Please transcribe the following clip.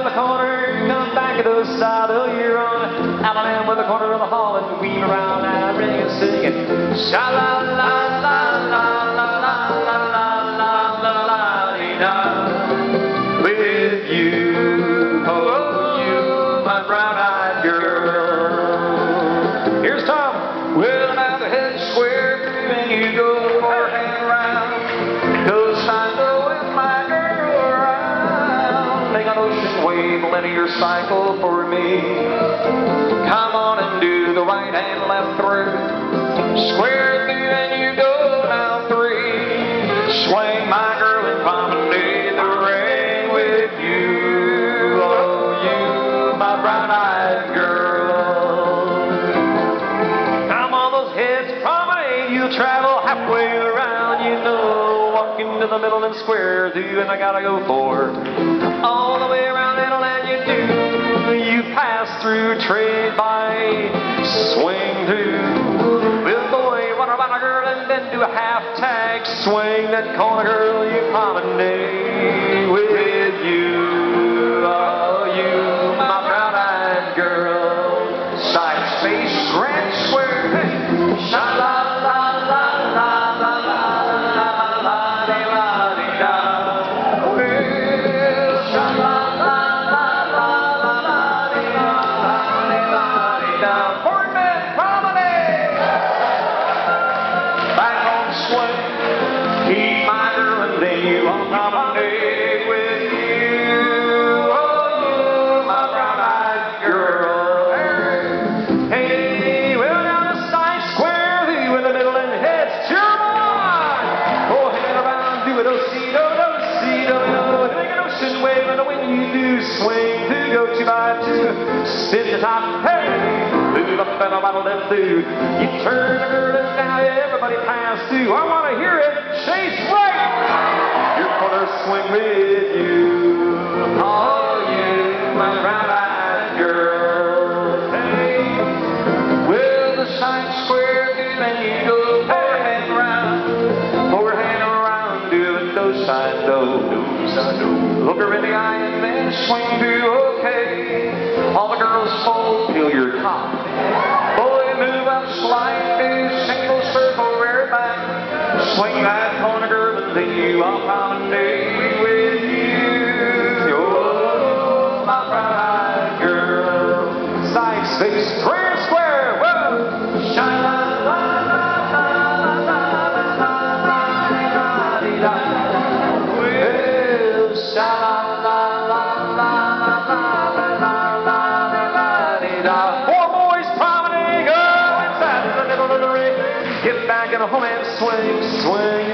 in the corner, come back to the side of your own. Out and with the corner of the hall and weave around, I ring and sing. Sha la la. An ocean wave, linear cycle for me. Come on and do the right and left through. Square through and you go now three. Swing my girl and promenade the ring with you. Oh, you, my brown-eyed girl. Come on those heads promenade. You'll travel halfway around. You know, walk into the middle and square through, and I gotta go for all the way around middle, and you do. You pass through, trade by, swing through. With boy, what about a girl, and then do a half tag, swing that corner, girl. You promenade with On then you on. Oh, you. Hey, well, down the side square, in the middle and one. Go ahead around, do it, oh, do, do, do, do. An ocean wave, and you do, swing go two by two. Spin the top, hey, move up and about left through. You turn swing with you. My brown-eyed girl. Hey. The round, around, do. Look her in the eye and then swing okay. All the girls fold, feel your top. Boy, move slide single circle, rear back. Swing that you I'll with you. Oh, my brown-eyed girl. Grand square, whoa. Sha la la la la la la la la la la la la la la la la la la la dee da. Four boys promenade, go oh, inside the. Get back in a home and swing, swing